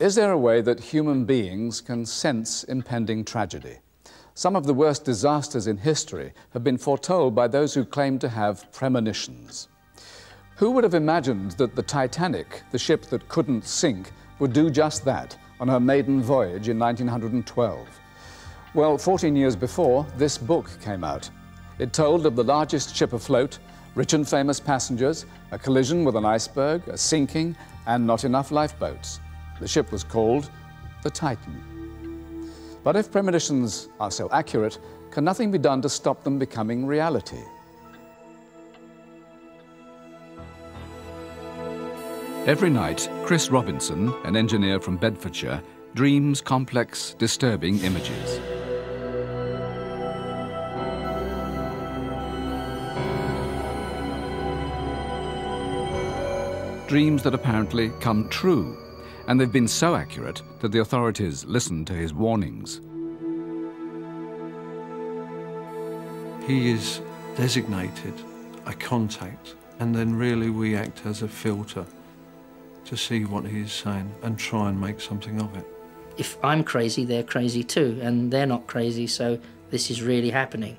Is there a way that human beings can sense impending tragedy? Some of the worst disasters in history have been foretold by those who claim to have premonitions. Who would have imagined that the Titanic, the ship that couldn't sink, would do just that on her maiden voyage in 1912? Well, 14 years before, this book came out. It told of the largest ship afloat, rich and famous passengers, a collision with an iceberg, a sinking, and not enough lifeboats. The ship was called the Titan. But if premonitions are so accurate, can nothing be done to stop them becoming reality? Every night, Chris Robinson, an engineer from Bedfordshire, dreams complex, disturbing images. Dreams that apparently come true and they've been so accurate that the authorities listened to his warnings. He is designated a contact, and then really we act as a filter to see what he is saying and try and make something of it. If I'm crazy, they're crazy too, and they're not crazy, so this is really happening.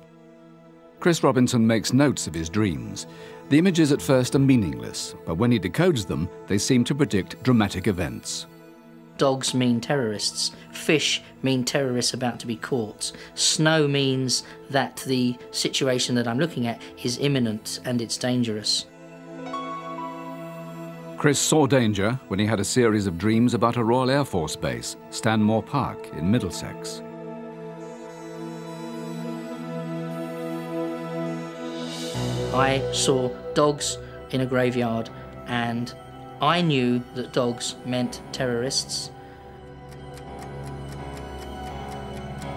Chris Robinson makes notes of his dreams. The images at first are meaningless, but when he decodes them, they seem to predict dramatic events. Dogs mean terrorists. Fish mean terrorists about to be caught. Snow means that the situation that I'm looking at is imminent and it's dangerous. Chris saw danger when he had a series of dreams about a Royal Air Force base, Stanmore Park in Middlesex. I saw dogs in a graveyard and I knew that dogs meant terrorists.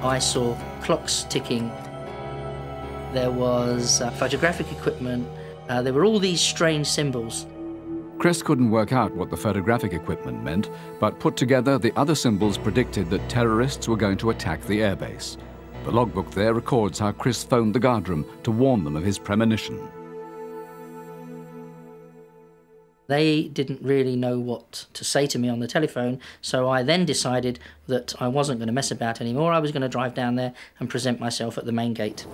I saw clocks ticking. There was uh, photographic equipment. Uh, there were all these strange symbols. Chris couldn't work out what the photographic equipment meant, but put together the other symbols predicted that terrorists were going to attack the airbase. The logbook there records how Chris phoned the guardroom to warn them of his premonition. They didn't really know what to say to me on the telephone, so I then decided that I wasn't going to mess about anymore. I was going to drive down there and present myself at the main gate.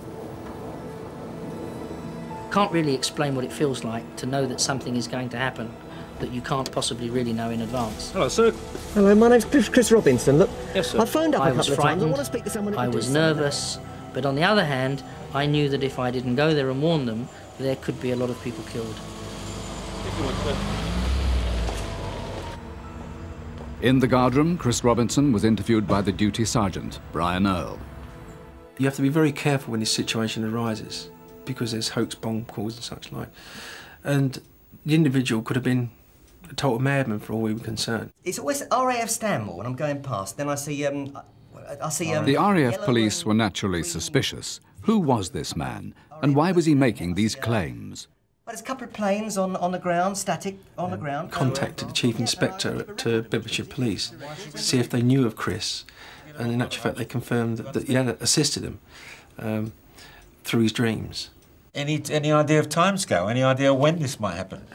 Can't really explain what it feels like to know that something is going to happen that you can't possibly really know in advance. Hello, sir. Hello, my name's Chris Robinson. Look, yes, sir. I phoned up I a couple was of times. I want to speak to someone. I can do was something. nervous, but on the other hand, I knew that if I didn't go there and warn them, there could be a lot of people killed. In the guardroom, Chris Robinson was interviewed by the duty sergeant, Brian Earl. You have to be very careful when this situation arises because there's hoax bomb calls and such like. And the individual could have been a total madman for all we were concerned. It's always RAF Stanmore when I'm going past. Then I see um, I- I see um. The RAF police were naturally green. suspicious. Who was this man, and why was he making these claims? Well, there's a couple of planes on on the ground, static on the ground. Contacted the chief inspector at uh, Bedfordshire Police to see if they knew of Chris. And in actual fact, they confirmed that, that he had assisted him um, through his dreams. Any any idea of timescale? Any idea when this might happen?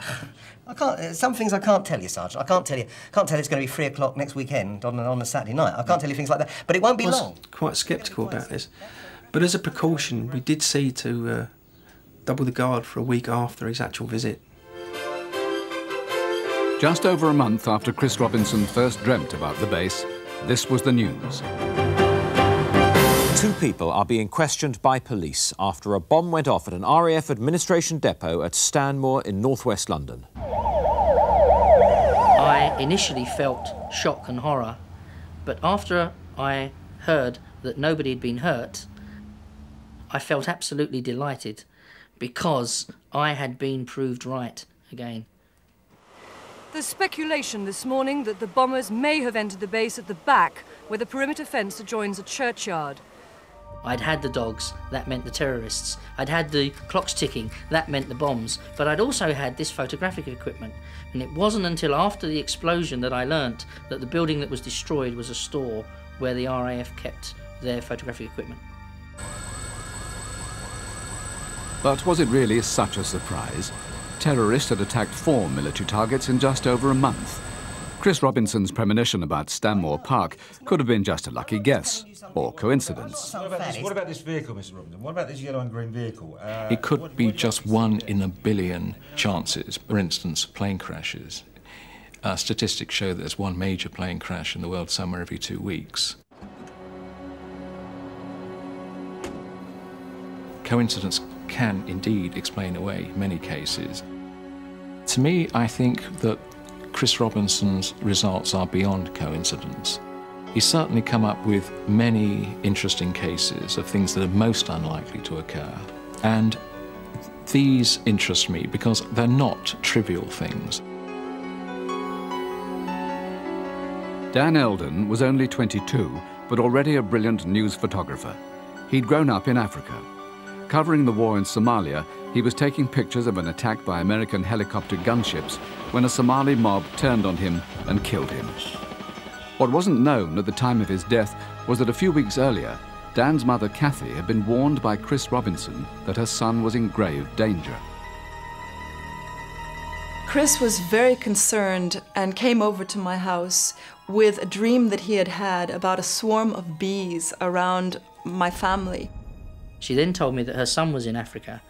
I can't. uh, Some things I can't tell you, Sergeant. I can't tell you. Can't tell you it's going to be three o'clock next weekend on a- on a Saturday night. I can't tell you things like that. But it won't be I was long. quite sceptical about this. But as a precaution, we did see to uh, double the guard for a week after his actual visit. Just over a month after Chris Robinson first dreamt about the base, this was the news. Two people are being questioned by police after a bomb went off at an RAF administration depot at Stanmore in northwest London. I initially felt shock and horror, but after I heard that nobody had been hurt, I felt absolutely delighted because I had been proved right again. There's speculation this morning that the bombers may have entered the base at the back, where the perimeter fence adjoins a churchyard. I'd had the dogs, that meant the terrorists. I'd had the clocks ticking, that meant the bombs. But I'd also had this photographic equipment. And it wasn't until after the explosion that I learnt that the building that was destroyed was a store where the RAF kept their photographic equipment. But was it really such a surprise? Terrorists had attacked four military targets in just over a month. Chris Robinson's premonition about Stanmore Park could have been just a lucky guess or coincidence. What about this, what about this vehicle, Mr. Robinson? What about this yellow and green vehicle? Uh, It could be just one in a billion chances. For instance, plane crashes. Uh, statistics show that there's one major plane crash in the world somewhere every two weeks. Coincidence can indeed explain away many cases. To me, I think that Chris Robinson's results are beyond coincidence. He's certainly come up with many interesting cases of things that are most unlikely to occur. And these interest me because they're not trivial things. Dan Eldon was only 22, but already a brilliant news photographer. He'd grown up in Africa. Covering the war in Somalia, he was taking pictures of an attack by American helicopter gunships when a Somali mob turned on him and killed him. What wasn't known at the time of his death was that a few weeks earlier, Dan's mother Kathy had been warned by Chris Robinson that her son was in grave danger. Chris was very concerned and came over to my house with a dream that he had had about a swarm of bees around my family. She then told me that her son was in Africa,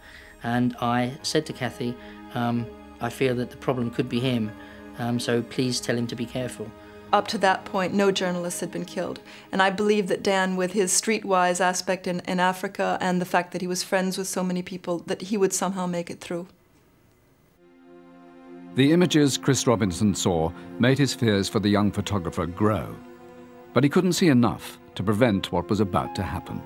and I said to Kathy, um, I feel that the problem could be him, um, so please tell him to be careful. Up to that point, no journalists had been killed. And I believe that Dan, with his streetwise aspect in, in Africa and the fact that he was friends with so many people, that he would somehow make it through. The images Chris Robinson saw made his fears for the young photographer grow. But he couldn't see enough to prevent what was about to happen.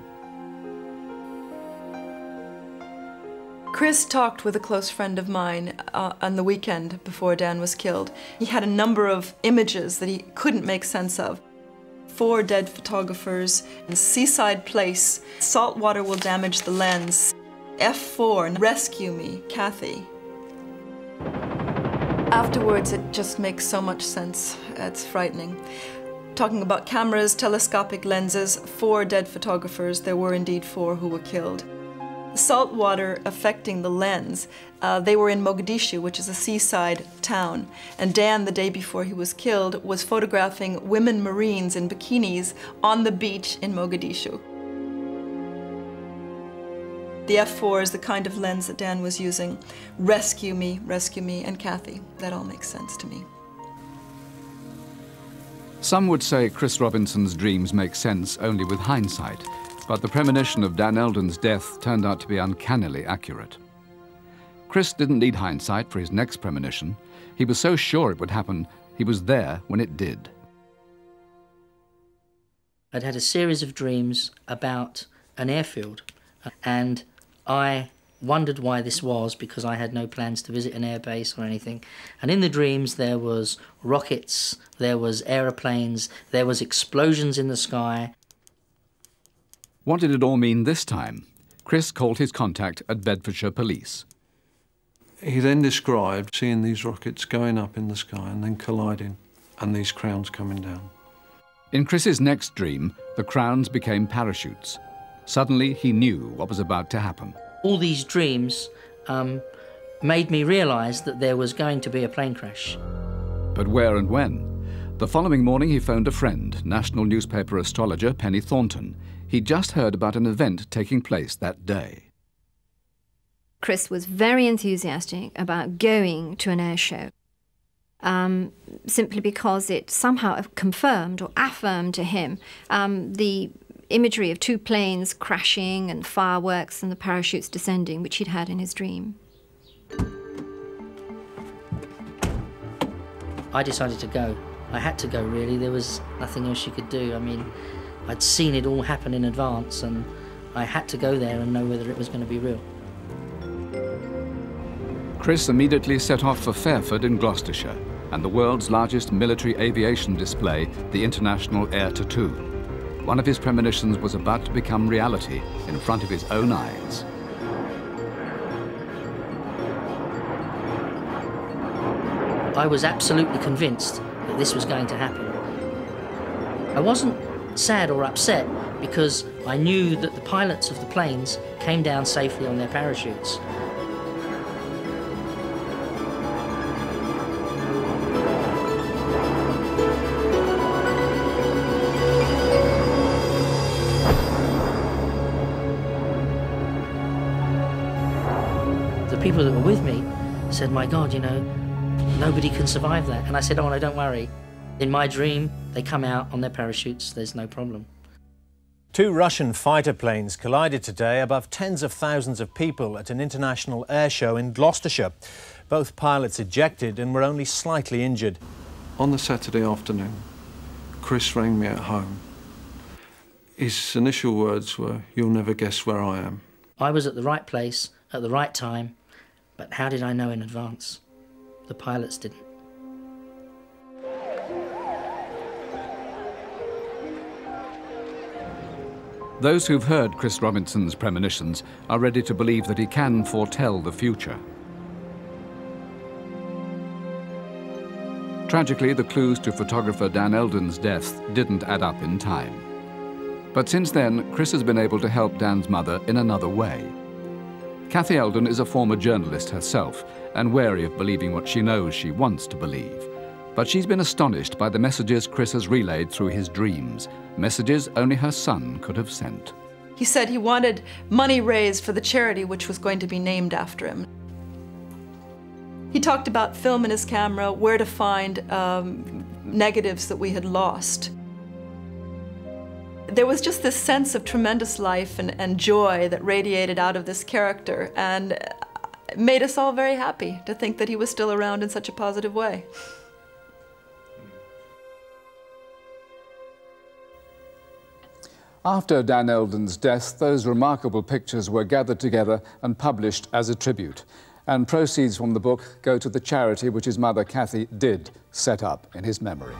Chris talked with a close friend of mine uh, on the weekend before Dan was killed. He had a number of images that he couldn't make sense of. Four dead photographers, in seaside place, salt water will damage the lens, F4, rescue me, Kathy. Afterwards, it just makes so much sense. It's frightening. Talking about cameras, telescopic lenses, four dead photographers, there were indeed four who were killed salt water affecting the lens. Uh, they were in Mogadishu, which is a seaside town. And Dan, the day before he was killed, was photographing women Marines in bikinis on the beach in Mogadishu. The f4 is the kind of lens that Dan was using. Rescue me, rescue me, and Kathy. That all makes sense to me. Some would say Chris Robinson's dreams make sense only with hindsight. But the premonition of Dan Eldon's death turned out to be uncannily accurate. Chris didn't need hindsight for his next premonition. He was so sure it would happen, he was there when it did. I'd had a series of dreams about an airfield, and I wondered why this was because I had no plans to visit an airbase or anything. And in the dreams, there was rockets, there was aeroplanes, there was explosions in the sky, what did it all mean this time? Chris called his contact at Bedfordshire Police. He then described seeing these rockets going up in the sky and then colliding, and these crowns coming down. In Chris's next dream, the crowns became parachutes. Suddenly, he knew what was about to happen. All these dreams um, made me realise that there was going to be a plane crash. But where and when? The following morning, he phoned a friend, national newspaper astrologer Penny Thornton. He'd just heard about an event taking place that day. Chris was very enthusiastic about going to an air show, um, simply because it somehow confirmed or affirmed to him um, the imagery of two planes crashing and fireworks and the parachutes descending, which he'd had in his dream. I decided to go. I had to go, really. There was nothing else you could do. I mean, I'd seen it all happen in advance and I had to go there and know whether it was going to be real. Chris immediately set off for Fairford in Gloucestershire and the world's largest military aviation display, the International Air Tattoo. One of his premonitions was about to become reality in front of his own eyes. I was absolutely convinced that this was going to happen. I wasn't sad or upset because I knew that the pilots of the planes came down safely on their parachutes. The people that were with me said, my God, you know, nobody can survive that. And I said, oh, no, don't worry. In my dream, they come out on their parachutes, there's no problem. Two Russian fighter planes collided today above tens of thousands of people at an international air show in Gloucestershire. Both pilots ejected and were only slightly injured. On the Saturday afternoon, Chris rang me at home. His initial words were, You'll never guess where I am. I was at the right place at the right time, but how did I know in advance? The pilots didn't. Those who've heard Chris Robinson's premonitions are ready to believe that he can foretell the future. Tragically, the clues to photographer Dan Eldon's death didn't add up in time. But since then, Chris has been able to help Dan's mother in another way. Kathy Eldon is a former journalist herself and wary of believing what she knows she wants to believe. But she's been astonished by the messages Chris has relayed through his dreams, messages only her son could have sent. He said he wanted money raised for the charity which was going to be named after him. He talked about film in his camera, where to find um, negatives that we had lost. There was just this sense of tremendous life and, and joy that radiated out of this character, and made us all very happy to think that he was still around in such a positive way. After Dan Eldon's death, those remarkable pictures were gathered together and published as a tribute. And proceeds from the book go to the charity which his mother, Kathy, did set up in his memory.